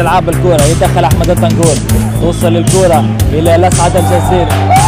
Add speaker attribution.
Speaker 1: تلعب الكرة يدخل أحمد الطنجور توصل الكرة إلى لسعد الجزيري